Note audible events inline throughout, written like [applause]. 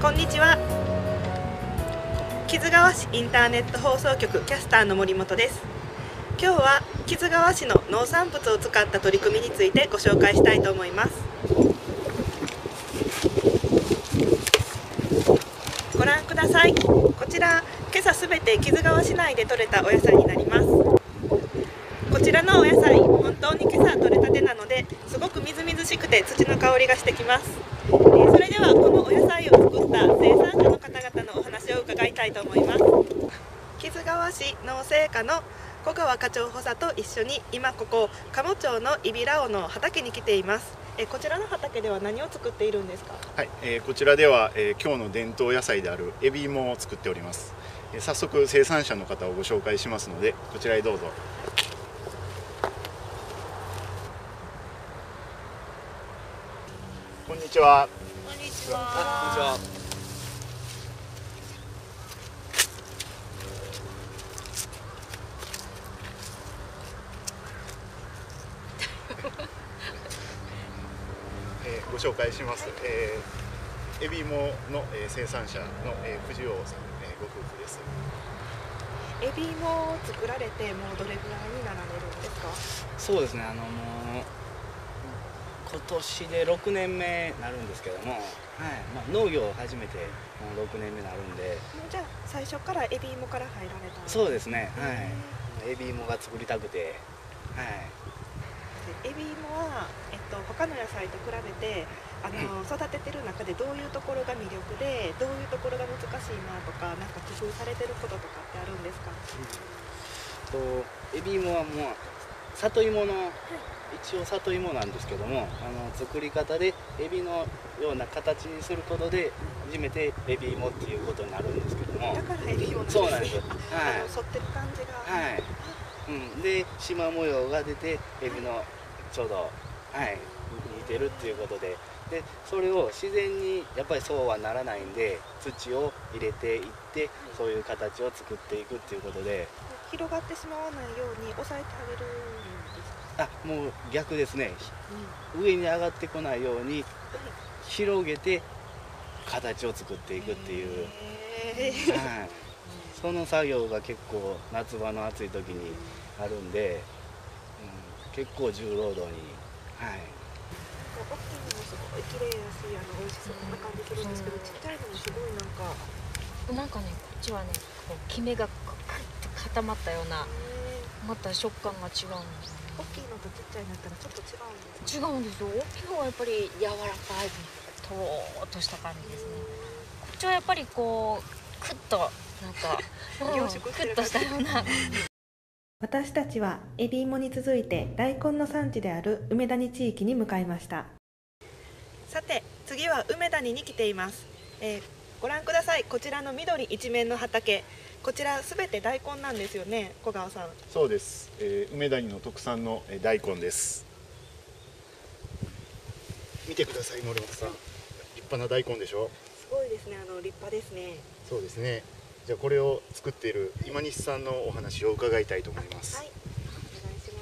こんにちは。木津川市インターネット放送局キャスターの森本です。今日は木津川市の農産物を使った取り組みについてご紹介したいと思います。ご覧ください。こちら今朝すべて木津川市内で採れたお野菜になります。こちらのお野菜本当に今朝採れたてなのですごくみずみずしくて土の香りがしてきます、れではこのお野菜を作った生産者の方々のお話を伺いたいと思います。木津川市農政課の小川課長補佐と一緒に今ここ鴨町のイビラオの畑に来ています。えこちらの畑では何を作っているんですか？はい、えーこちらでは、えー今日の伝統野菜であるエビ芋を作っております、えー早速生産者の方をご紹介しますのでこちらへどうぞ。こんにちは。は。[laughs] えーご紹介します、えーエビ芋の、えー生産者の、えー藤尾さん、えーご夫婦ですエビ芋を作られてもうどれぐらいになられるんですか？そうですね。あのもう今年で6年目になるんですけども、はい。まあ農業を始めてもう6年目になるんで、もうじゃあ最初からエビ芋から入られたそうですね。はへい。エビ芋が作りたくて、はい。でエビ芋は、えっと、他の野菜と比べてあの [clears throat] 育ててる中でどういうところが魅力でどういうところが難しいなとかなんか工夫されてることとかってあるんですか？とエビ芋はもう里芋の一応里芋なんですけども、あの作り方でエビのような形にすることで初めてエビ芋っていうことになるんですけども、だからエビ芋なんですねそうなんです。[laughs] はい。ってる感じが。はい。うん、で縞模様が出てエビのちょうど、はい、似てるっていうことで。でそれを自然にやっぱりそうはならないんで土を入れていってそういう形を作っていくっていうことで。広がってしまわないように抑えてあげるあもう逆ですね。うん。上に上がってこないように広げて形を作っていくっていう、はい、その作業が結構夏場の暑い時にあるんで、うん、結構重労働にはい。大きいのもすごい綺麗だしあの美味しそうな感じするんですけど、ちっちゃいのもすごいなんか。なんかねこっちはねこうキメがクッと固まったようなへまた食感が違うんですー大きいのとちっちゃいのだったらちょっと違うんです違うんですよ。大きい方はやっぱり柔らかいとろーっとした感じですね。こっちはやっぱりこうクッとなんか凝 [laughs] うんク縮してるッとしたような。私たちはエビ芋に続いて大根の産地である梅谷地域に向かいました。さて次は梅谷に来ています、えーご覧ください。こちらの緑一面の畑。こちらすべて大根なんですよね小川さん。そうです、えー梅谷の特産の、えー大根です。見てください森本さん。立派な大根でしょ？すごいですねあの立派ですね。そうですね。じゃあこれを作っている今西さんのお話を伺いたいと思います、はい。お願いしま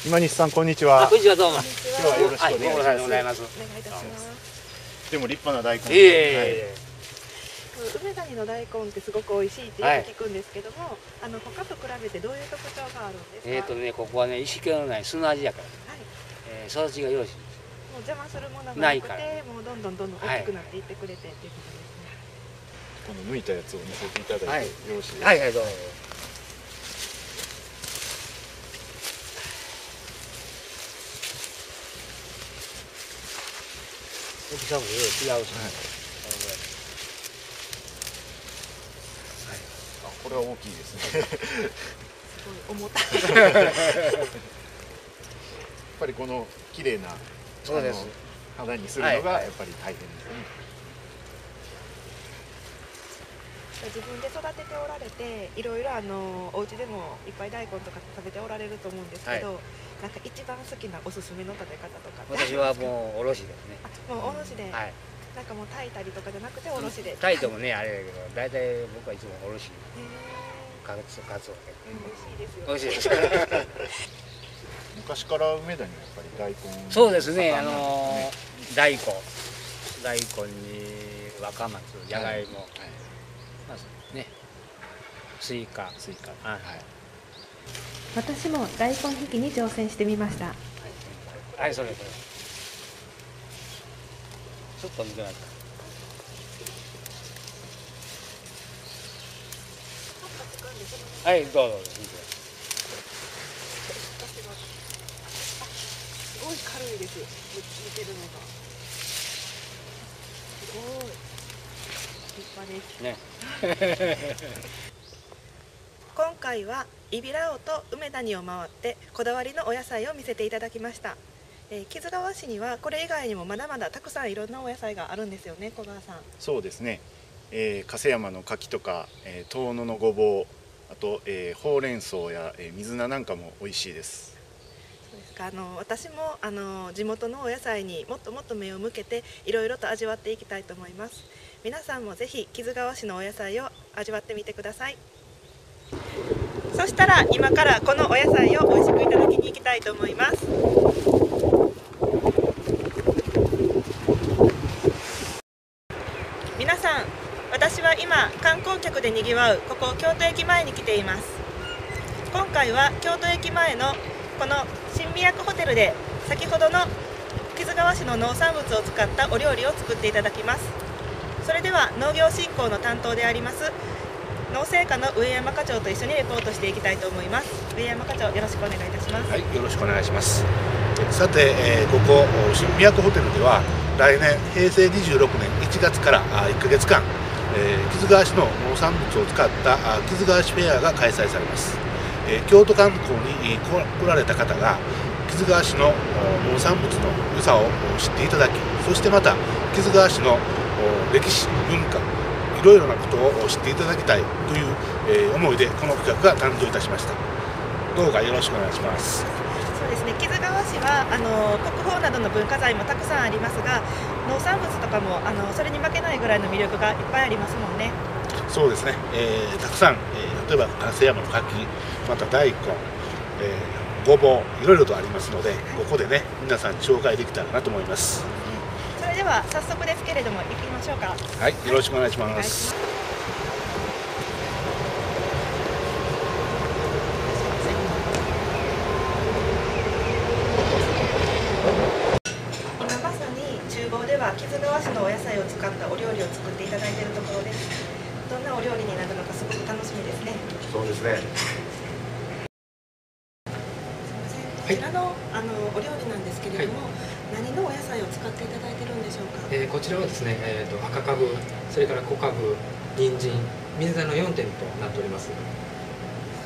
す。今西さんこんにちは。あ、こんにちは、どうも。今日はよろしくおはい、願いします、ご苦労様でございます。お願いいたしますでも立派な大根いえいえ梅谷の大根ってすごく美味しいってよく聞くんですけども、あの他と比べてどういう特徴があるんですか？ええ。えーとね、ここはね、石気のない砂味やから、はい、えー育ちがよろしいんです。もう邪魔するものがなくてからもうどんどんどんどん大きくなっていってくれてっていうことですね。この抜いたやつを見せていただいてよろしいですか、はい、はい、どうも。大きさもよう違うし、あこれは大きいですね。[laughs] やっすごい重たい。ぱりこの綺麗なそうです。肌にするのがはいやっぱり大変ですね、自分で育てておられていろいろあのお家でもいっぱい大根とか食べておられると思うんですけど、なんか一番好きなおすすめの食べ方とか私はもうおろしで。すね。あもうおろしで、はい。なんかもう炊いたりとかじゃなくておろしで、タイトもね、あれだけど、大体僕はいつもおろし、へかつ、かつおで。ー美味しいですよ、美味しいです。[laughs] 昔から梅田にやっぱり大根。そうですね、あ盛んなんの大根、大根に若松じゃがいも、はい。まあね。スイカスイカはい。私も大根引きに挑戦してみました。はいそれそれ。ちょっと抜けないか。はいどうぞどうぞ引いて。すごい軽いです。見てるのが。すごいね。[laughs] 今回はイビラオと梅谷を回ってこだわりのお野菜を見せていただきました、えー木津川市にはこれ以外にもまだまだたくさんいろんなお野菜があるんですよね小川さん。そうですね、えー、笠山の柿とか、えー、遠野のごぼうあと、えー、ほうれん草や、えー、水菜なんかも美味しいです。そうですか。あの私もあの地元のお野菜にもっともっと目を向けていろいろと味わっていきたいと思います皆さんもぜひ木津川市のお野菜を味わってみてください。そしたら今からこのお野菜を美味しくいただきに行きたいと思います。皆さん私は今観光客でにぎわうここ京都駅前に来ています。今回は京都駅前のこの新宮ホテルで先ほどの木津川市の農産物を使ったお料理を作っていただきます。れでは農業振興の担当であります農政課の上山課長と一緒にレポートしていきたいと思います上山課長よろしくお願いいたしますはい、よろしくお願いします。さて、えーここ新都ホテルでは来年平成26年1月から1ヶ月間、えー木津川市の農産物を使ったあ木津川市フェアが開催されます。えー京都観光に来られた方が木津川市の農産物の良さを知っていただき、そしてまた木津川市の歴史文化いろいろなことを知っていただきたいという、えー思いでこの企画が誕生いたしました。どうかよろしくお願いします。そうですね。木津川市はあの国宝などの文化財もたくさんありますが農産物とかもあのそれに負けないぐらいの魅力がいっぱいありますもんね。そうですね、えーたくさん、えー例えば笠山の柿また大根、えーごぼういろいろとありますのでここでね皆さんに紹介できたらなと思います。それでは早速ですけれども行きましょうか。はいよろしくお願いします。ます今まさに厨房では木津川市のお野菜を使ったお料理を作っていただいているところです。どんなお料理になるのかすごく楽しみですね。そうですねちらの,、あのお料理なんですけれども、何のお野菜を使っていただいてるんでしょうか、えーこちらはですね、えー、と赤かぶそれから小かぶ人参水菜の4点となっております。こ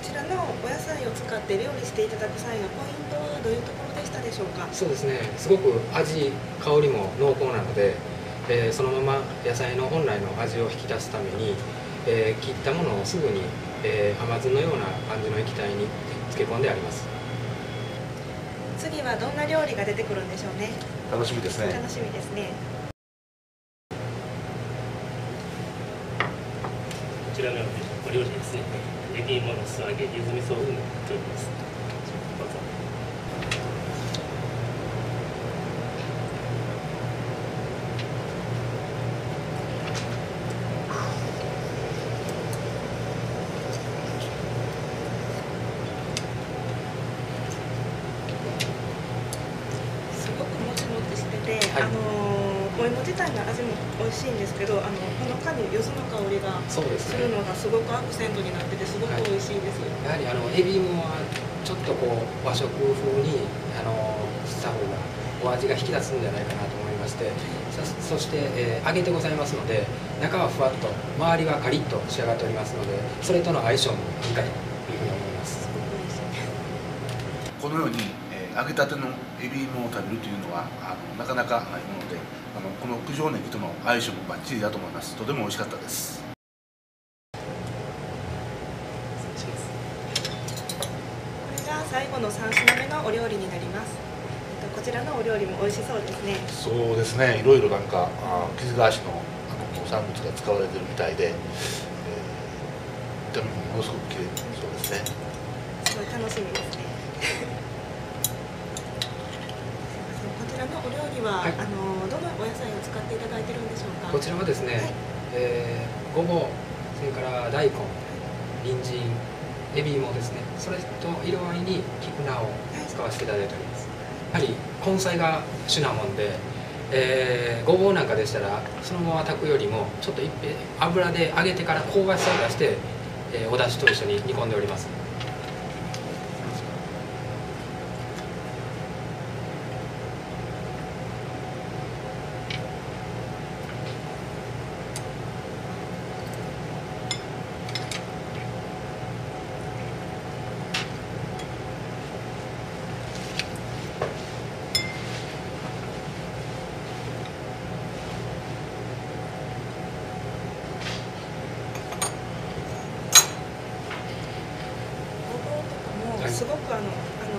ちらのお野菜を使って料理していただく際のポイントはどういうところでしたでしょうか？そうですね。すごく味香りも濃厚なので、えーそのまま野菜の本来の味を引き出すために、えー切ったものをすぐに、えー甘酢のような感じの液体に漬け込んであります次はどんな料理が出てくるんでしょうね楽しみですね楽しみですねこちらのお料理ですね。エビ芋の素揚げ、ゆず味噌を塗っております。美味しいんですけどあのほのかに柚子の香りがするのがすごくアクセントになっててすごく美味しいです、やはりあのエビ芋はちょっとこう和食風にあのした方がお味が引き出すんじゃないかなと思いましてそそして、えー揚げてございますので中はふわっと周りはカリッと仕上がっておりますのでそれとの相性もいいかというふうに思います。このように、えー揚げたてのエビ芋を食べるというのはあのなかなかないものであのこの九条ネギとの相性もバッチリだと思います。とても美味しかったです。これが最後の3品目のお料理になります。えっとこちらのお料理も美味しそうですね。そうですね。いろいろなんかあ木津川市のあの農産物が使われてるみたいで、えー、見た目もものすごく綺麗。そうですね。すごい楽しみですねすいませんこちらのお料理には、はい。あのどのお野菜を使っていただいてるんでしょうか？こちらはですね、はい。えーごぼうそれから大根人参エビ芋ですねそれと色合いに菊菜を使わせていただいております。やはり根菜が主なもんで、えーごぼうなんかでしたらそのまま炊くよりもちょっと一遍油で揚げてから香ばしさを出して、えーお出汁と一緒に煮込んでおりますごぼうとかもはいすごくあの、あの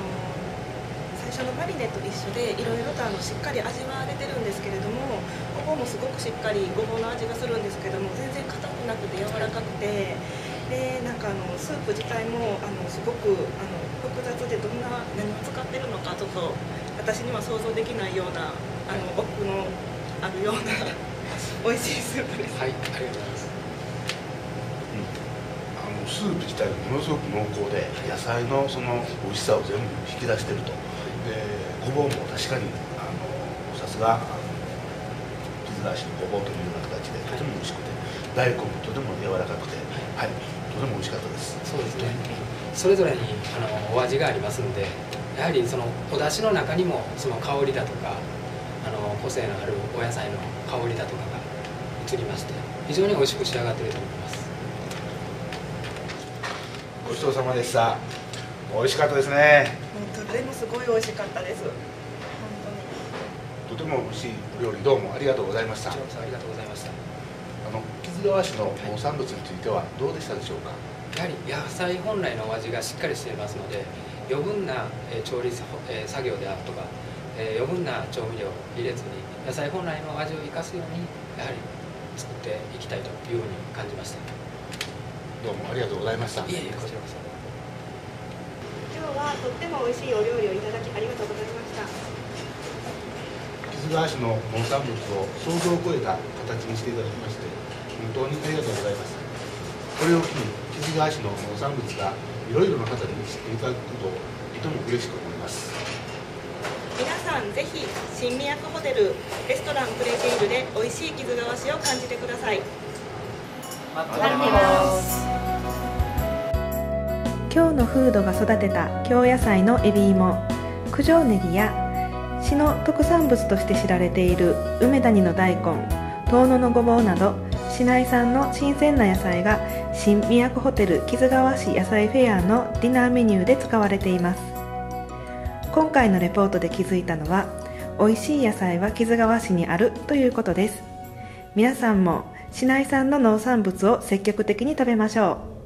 最初のマリネと一緒でいろいろとあのしっかり味は出てるんですけれどもごぼうもすごくしっかりごぼうの味がするんですけども全然硬くなくて柔らかくてでなんかあのスープ自体もあのすごくあの複雑でどんな何を使ってるのかちょっと私には想像できないようなあの奥のあるような美味しいスープです。はいありがとうございますスープ自体がものすごく濃厚で野菜のその美味しさを全部引き出してると。でごぼうも確かにあのさすがあの傷なしのごぼうというような形でとても美味しくて大根もとても柔らかくてはいとても美味しかったです。そうですね。それぞれにあのお味がありますのでやはりそのお出汁の中にもその香りだとかあの個性のあるお野菜の香りだとかが移りまして非常に美味しく仕上がっていると思いますごちそうさまでした。美味しかったですね。とてもすごい美味しかったです。本当に。とても美味しいお料理どうもありがとうございました。ありがとうございました。あの木津川市の農産物についてはどうでしたでしょうか？やはり野菜本来のお味がしっかりしていますので余分なえー調理作業であるとかえー余分な調味料を入れずに野菜本来の味を生かすようにやはり作っていきたいというふうに感じましたどうもありがとうございましたいえいえこちらこそ今日はとっても美味しいお料理をいただきありがとうございました。木津川市の農産物を想像を超えた形にしていただきまして本当にありがとうございますこれを機に木津川市の農産物がいろいろな方に知っていただくことをとても嬉しく思います皆さんぜひ新都ホテルレストランプレテイルで美味しい木津川市を感じてください。今日のフードが育てた京野菜のエビ芋九条ネギや市の特産物として知られている梅谷の大根遠野のごぼうなど市内産の新鮮な野菜が新都ホテル木津川市野菜フェアのディナーメニューで使われています。今回のレポートで気づいたのは美味しい野菜は木津川市にあるということです。皆さんも市内産の農産物を積極的に食べましょう。